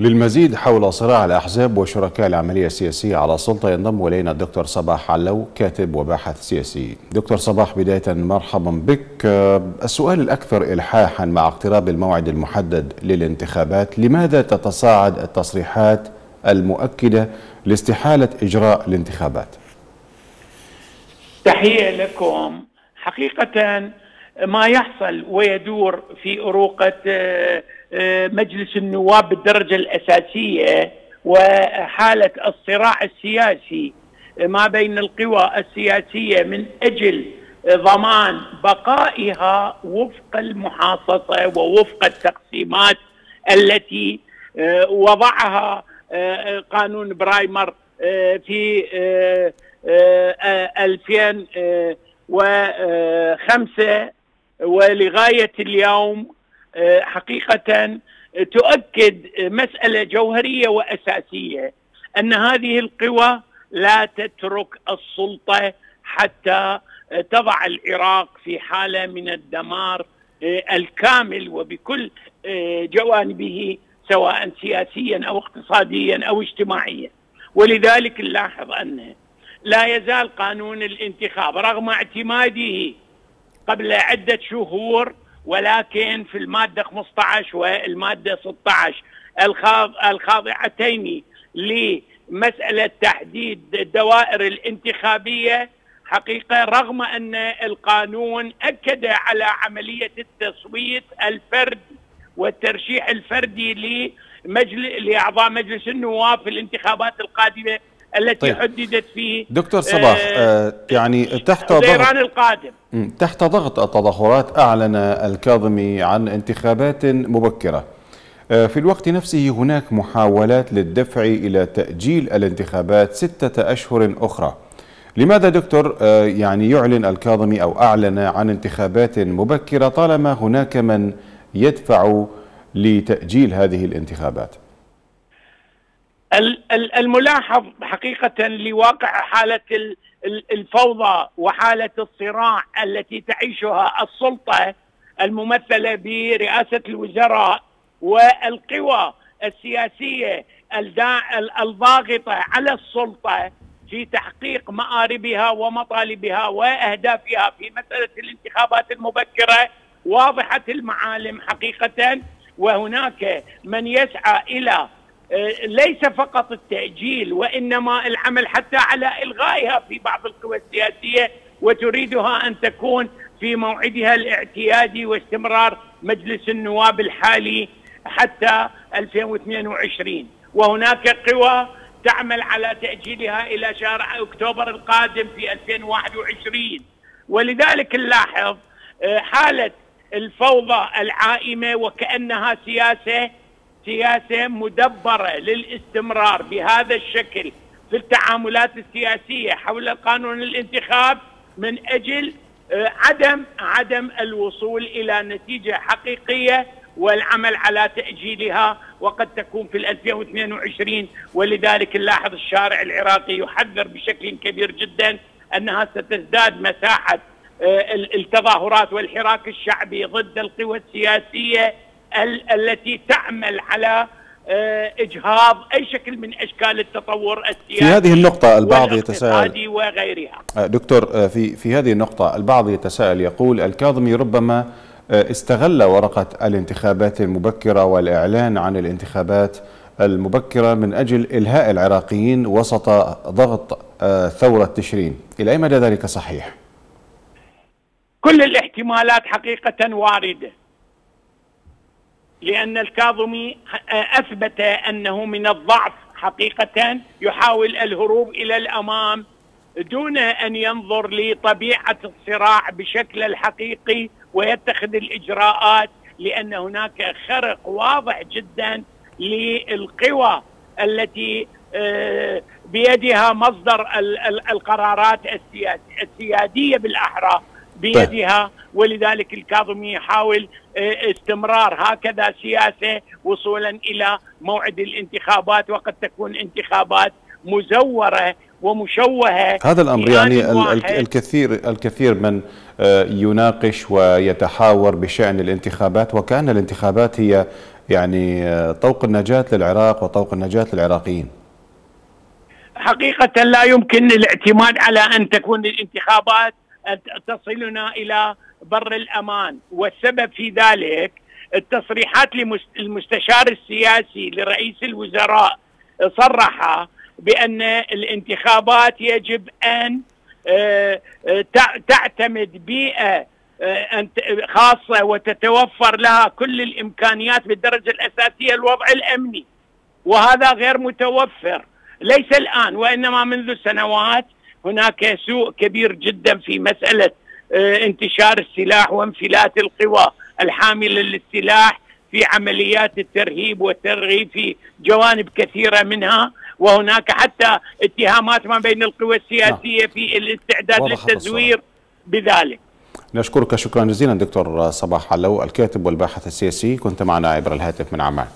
للمزيد حول صراع الأحزاب وشركاء العملية السياسية على السلطة ينضم إلينا الدكتور صباح علو كاتب وباحث سياسي. دكتور صباح بداية مرحبا بك. السؤال الأكثر إلحاحا مع اقتراب الموعد المحدد للانتخابات لماذا تتصاعد التصريحات المؤكدة لاستحالة إجراء الانتخابات؟ تحية لكم. حقيقة ما يحصل ويدور في أروقة آه، آه، مجلس النواب بالدرجة الأساسية وحالة الصراع السياسي ما بين القوى السياسية من أجل ضمان بقائها وفق المحاصصة ووفق التقسيمات التي آه، وضعها قانون برايمر في 2005 ولغاية اليوم آه، حقيقة تؤكد مسألة جوهرية وأساسية أن هذه القوى لا تترك السلطة حتى تضع العراق في حالة من الدمار آه، الكامل وبكل آه، جوانبه سواء سياسيا أو اقتصاديا أو اجتماعيا. ولذلك نلاحظ أن لا يزال قانون الانتخاب رغم اعتماده قبل عدة شهور ولكن في المادة 15 والمادة 16 الخاضعتين لمسألة تحديد الدوائر الانتخابية حقيقة رغم أن القانون أكد على عملية التصويت الفردي والترشيح الفردي لمجلس لأعضاء مجلس النواب في الانتخابات القادمة التي طيب. حددت في دكتور صباح آه, آه، يعني تحت ضغط القادم. تحت ضغط التظاهرات أعلن الكاظمي عن انتخابات مبكرة. آه في الوقت نفسه هناك محاولات للدفع إلى تأجيل الانتخابات ستة أشهر أخرى. لماذا دكتور؟ آه يعني يعلن الكاظمي أو أعلن عن انتخابات مبكرة طالما هناك من يدفع لتأجيل هذه الانتخابات. الملاحظ حقيقة لواقع حالة الفوضى وحالة الصراع التي تعيشها السلطة الممثلة برئاسة الوزراء والقوى السياسية الضاغطة على السلطة في تحقيق مآربها ومطالبها وأهدافها في مسألة الانتخابات المبكرة واضحة المعالم حقيقة وهناك من يسعى إلى ليس فقط التأجيل وإنما العمل حتى على إلغائها في بعض القوى السياسية وتريدها أن تكون في موعدها الاعتيادي واستمرار مجلس النواب الحالي حتى 2022 وهناك قوى تعمل على تأجيلها إلى شهر أكتوبر القادم في 2021 ولذلك نلاحظ آه، حالة الفوضى العائمة وكأنها سياسة سياسة مدبرة للاستمرار بهذا الشكل في التعاملات السياسية حول قانون الانتخاب من أجل آه، عدم عدم الوصول إلى نتيجة حقيقية والعمل على تأجيلها وقد تكون في 2022 ولذلك نلاحظ الشارع العراقي يحذر بشكل كبير جدا أنها ستزداد مساحة آه، التظاهرات والحراك الشعبي ضد القوى السياسيه التي تعمل على آه، إجهاض أي شكل من أشكال التطور السياسي في هذه النقطة البعض يتساءل. وغيرها. آه، دكتور آه، في في هذه النقطة البعض يتساءل يقول الكاظمي ربما استغل ورقة الانتخابات المبكرة والإعلان عن الانتخابات المبكرة من أجل إلهاء العراقيين وسط ضغط ثورة تشرين. إلى أي مدى ذلك صحيح؟ كل الاحتمالات حقيقة واردة. لأن الكاظمي أثبت أنه من الضعف حقيقة يحاول الهروب إلى الأمام دون أن ينظر لطبيعة الصراع بشكل الحقيقي ويتخذ الإجراءات لأن هناك خرق واضح جدا للقوى التي آه، بيدها مصدر القرارات السيادية بالأحرى. بيدها ولذلك الكاظمي يحاول آه، استمرار هكذا سياسة وصولا إلى موعد الانتخابات وقد تكون انتخابات مزورة ومشوهة. هذا الأمر يعني الكثير الكثير من آه، يناقش ويتحاور بشأن الانتخابات وكأن الانتخابات هي يعني طوق النجاة للعراق وطوق النجاة للعراقيين. حقيقة لا يمكن الاعتماد على أن تكون الانتخابات تصلنا إلى بر الأمان. والسبب في ذلك التصريحات للمستشار السياسي لرئيس الوزراء صرح بأن الانتخابات يجب أن آه، آه، تعتمد بيئة آه، خاصة وتتوفر لها كل الإمكانيات بالدرجة الأساسية الوضع الأمني. وهذا غير متوفر. ليس الآن وإنما منذ سنوات هناك سوء كبير جدا في مسألة انتشار السلاح وانفلات القوى الحاملة للسلاح في عمليات الترهيب والترغيب في جوانب كثيرة منها. وهناك حتى اتهامات ما بين القوى السياسية نعم. في الاستعداد للتزوير بذلك. نشكرك شكرا جزيلا دكتور صباح علو الكاتب والباحث السياسي. كنت معنا عبر الهاتف من عمان.